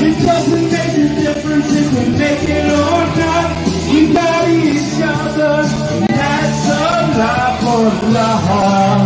It doesn't make a difference if we make it or not. We got each other, and that's a lot for love.